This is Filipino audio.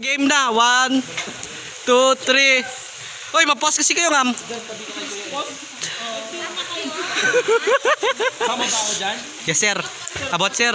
Game na. One, two, three. Uy, mapos kasi kayo, ngam. Tama ba ako dyan? Yes, sir. About, sir.